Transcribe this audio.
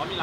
อ๋อมี